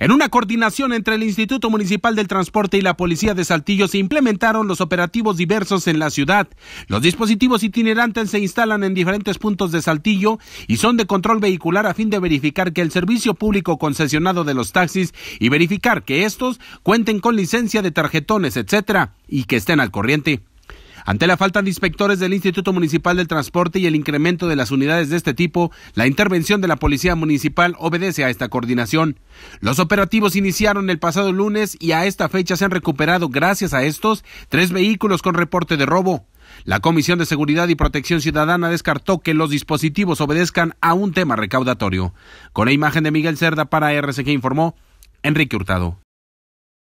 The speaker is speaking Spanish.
En una coordinación entre el Instituto Municipal del Transporte y la Policía de Saltillo se implementaron los operativos diversos en la ciudad. Los dispositivos itinerantes se instalan en diferentes puntos de Saltillo y son de control vehicular a fin de verificar que el servicio público concesionado de los taxis y verificar que estos cuenten con licencia de tarjetones, etcétera, y que estén al corriente. Ante la falta de inspectores del Instituto Municipal del Transporte y el incremento de las unidades de este tipo, la intervención de la Policía Municipal obedece a esta coordinación. Los operativos iniciaron el pasado lunes y a esta fecha se han recuperado, gracias a estos, tres vehículos con reporte de robo. La Comisión de Seguridad y Protección Ciudadana descartó que los dispositivos obedezcan a un tema recaudatorio. Con la imagen de Miguel Cerda para RCG informó Enrique Hurtado.